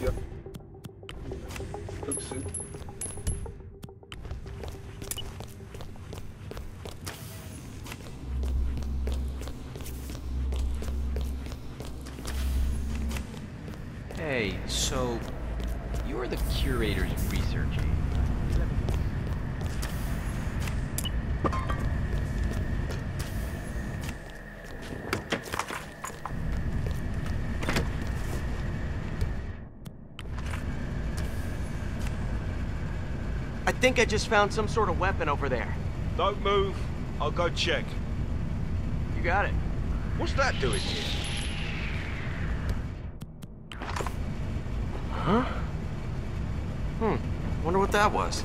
Yep. Hey, so you're the curator's research I think I just found some sort of weapon over there. Don't move. I'll go check. You got it. What's that doing here? Huh? Hmm. Wonder what that was.